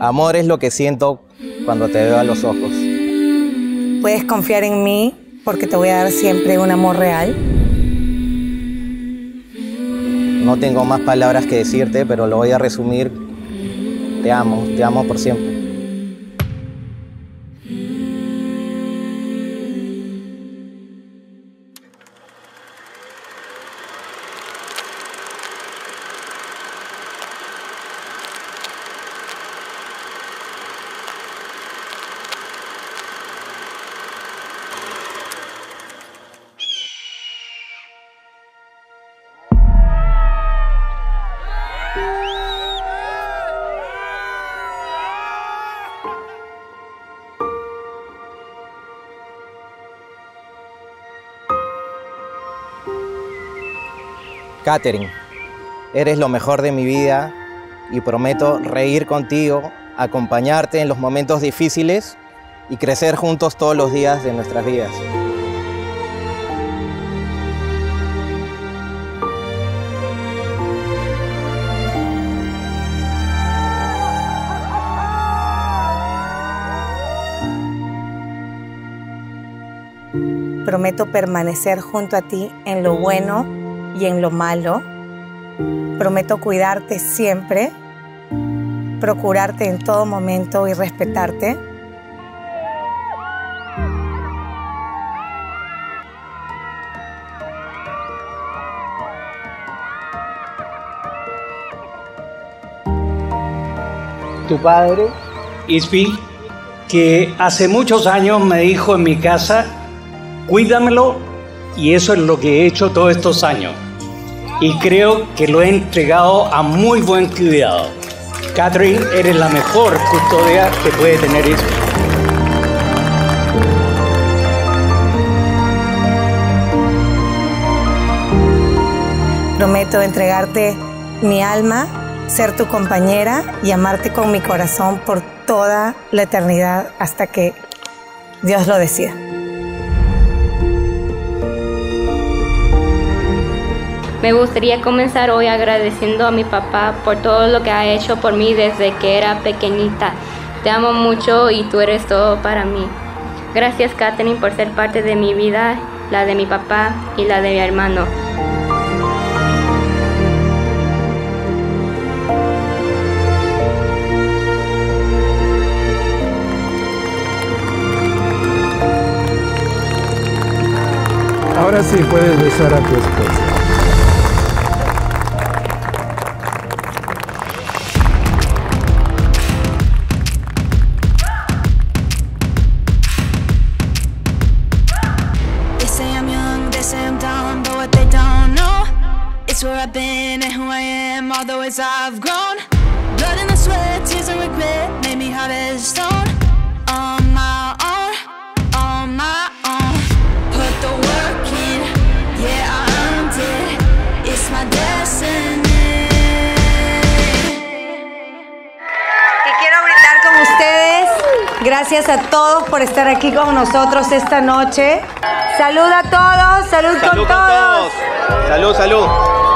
Amor es lo que siento cuando te veo a los ojos. Puedes confiar en mí porque te voy a dar siempre un amor real. No tengo más palabras que decirte, pero lo voy a resumir. Te amo, te amo por siempre. Catherine, eres lo mejor de mi vida y prometo reír contigo, acompañarte en los momentos difíciles y crecer juntos todos los días de nuestras vidas. Prometo permanecer junto a ti en lo bueno y en lo malo. Prometo cuidarte siempre, procurarte en todo momento y respetarte. Tu padre, Ispi, que hace muchos años me dijo en mi casa, cuídamelo y eso es lo que he hecho todos estos años. Y creo que lo he entregado a muy buen cuidado. Catherine, eres la mejor custodia que puede tener Ispi. Prometo entregarte mi alma, ser tu compañera y amarte con mi corazón por toda la eternidad hasta que Dios lo decida. Me gustaría comenzar hoy agradeciendo a mi papá por todo lo que ha hecho por mí desde que era pequeñita. Te amo mucho y tú eres todo para mí. Gracias Katherine por ser parte de mi vida, la de mi papá y la de mi hermano. Ahora sí puedes besar a tu esposa. Where I've been and who I am, all the ways I've grown. Blood and the sweat, tears and regret made me hard as stone. On my own, on my own. Put the work in, yeah, I earned it. It's my destiny. Y quiero brindar con ustedes. Gracias a todos por estar aquí con nosotros esta noche. Salud a todos, salud, con todos. Salud, salud.